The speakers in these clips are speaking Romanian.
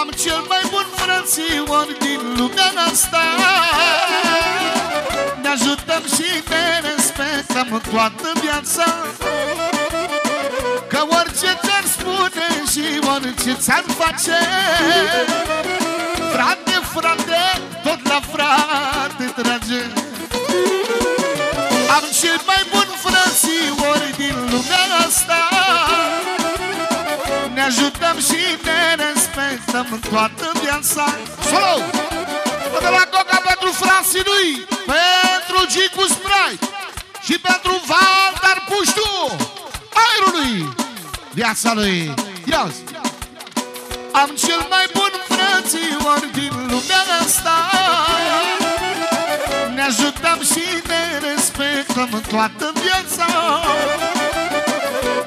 Am cel mai bun frățior din lumea asta. Ne ajutăm și ne respectăm toată viața. Că orice ți-ar spune și orice ți-ar face Frate, frate, tot la frate trage Am cel mai bun frățior din lumea asta. Ne ajutăm și ne respectăm toată viața Solo! De la Coca pentru frații lui Pentru Gicu Sprite Și pentru Valdar Puștu Aerului Viața lui Ia -zi. Am cel mai bun frățior din lumea asta Ne ajutăm și ne respectăm toată viața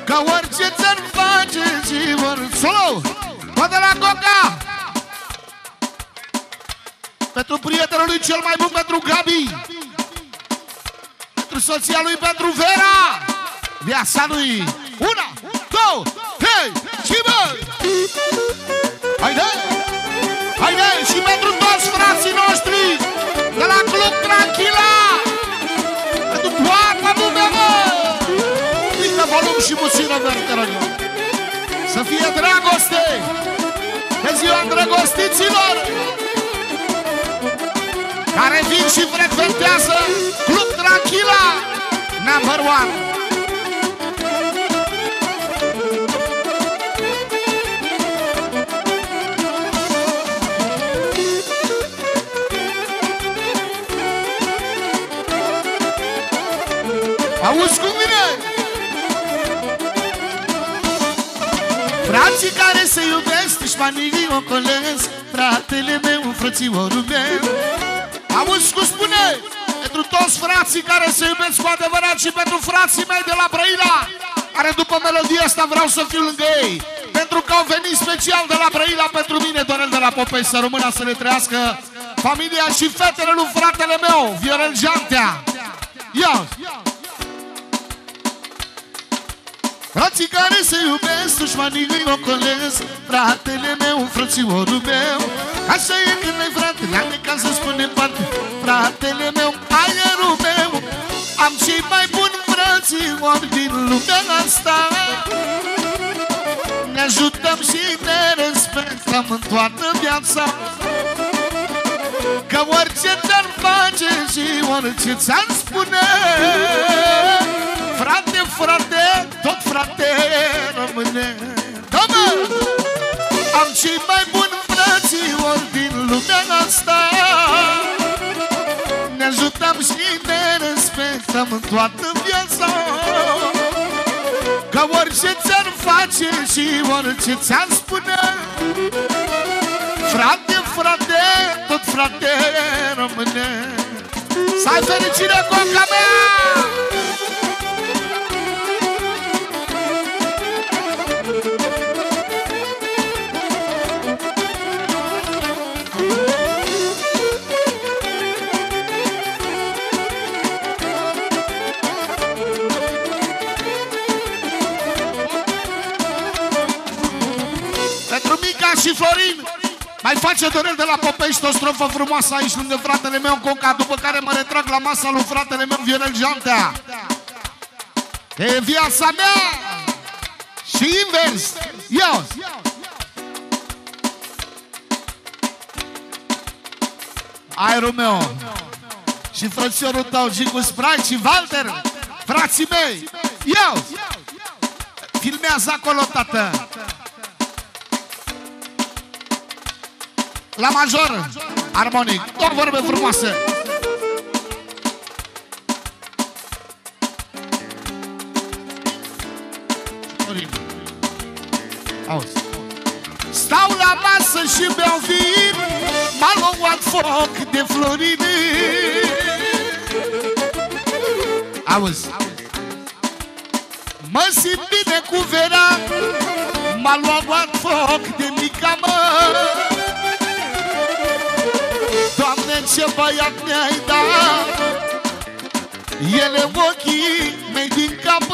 Ca orice ți-ar face și ori Solo! Toate la Coca! Pentru prietenul lui cel mai bun, pentru Gabi Pentru soția lui, pentru Vera Viața lui Una, două, trei și băi! Haide! Haide! Și pentru toți frații noștri De la Club Tranquila Pentru toată lumea, mă! Mică volum și puțină verte, Să fie dragoste! Pe ziua îndrăgostiților! Care vin și frecventează Club Tranquila Number one! Frații care se iubesc își manigii ocolesc Fratele meu, frățiorul meu Auzi cum spune? Pentru toți frații care se iubesc cu adevărat Și pentru frații mei de la Brăila Care după melodia asta vreau să fiu lângă ei Pentru că au venit special de la Brăila Pentru mine, Dorel de la Popei Să rămână să le trăiască Familia și fetele lui fratele meu Viorel Jantea Ia! Frații care se iubesc, dușmanii îi ocolesc Fratele meu, frățiorul meu. Așa e când ai fratele, am ca să spunem parte Fratele meu, aerul meu. Am cei mai buni frățiori din lumea asta. Ne ajutăm și ne respectăm în toată viața. Că orice ți-ar face și orice ți-ar spune Frate, frate, tot frate rămâne Da, mă! Am cei mai buni frățiori din lumea asta. Ne ajutăm și ne respectăm în toată viața. Că orice ți-ar face și orice ți-ar spune. Frate, frate, tot frate rămâne Să ai fericire, coca mea! Și Florin Mai face Dorel de la Popești o strofă frumoasă aici lângă fratele meu Coca După care mă retrag la masa lui fratele meu Viorel Jantea. E viața mea Și invers. Ia Aerul meu Și frățiorul tău Gicu Sprite și Walter Frații mei. Ia Filmează acolo, tată La major, armonic, o vorbe frumoasă. Auzi. Stau la masă și beau vin. M-a luat foc de florine. Auzi. Mă simt bine cu vera. M-a luat foc de ce băiat mi-ai dat. Ele ochii mei din cap.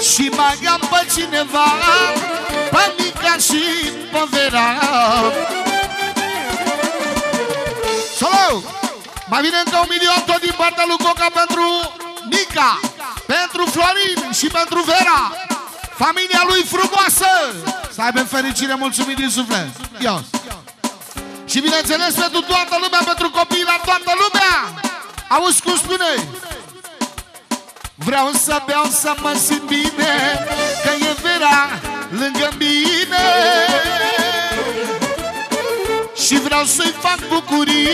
Și mai am pe cineva Pe mica și pe vera Solo! Mai vine încă un milion tot din partea lui Coca pentru Nica Pentru Florin și pentru Vera. Familia lui frumoasă! Să aibă fericire, mulțumit din suflet. Ios. Și bineînțeles pentru toată lumea, pentru copiii la toată lumea Auzi cum spune? Vreau să beau să mă simt bine Că e Vera lângă mine Și vreau să-i fac bucurii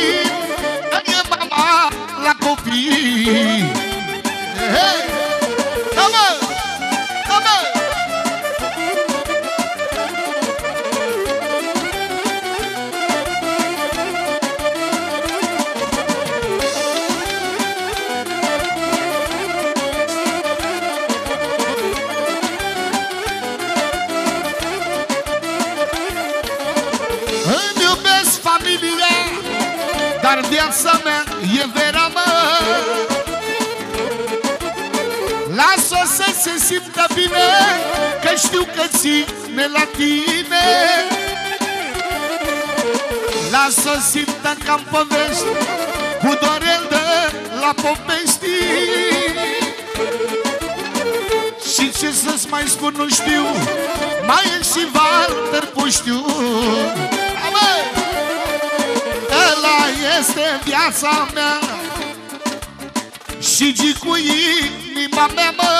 Că e mama la copii Hey! Dar viața mea e vera mă. Lasă să se simtă bine Că știu că ține la tine. Lasă simtă ca-n povești Cu dorel de la povești Și ce să-ți mai spun nu știu Mai e și Walter Puștiu este viața mea. Și gicu inima mea, mă.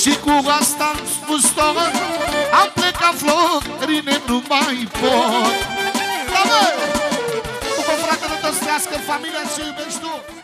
Și cu asta am spus tot Am plecat florine, nu mai pot. Da, mă! După fratele tău să familia și iubești tu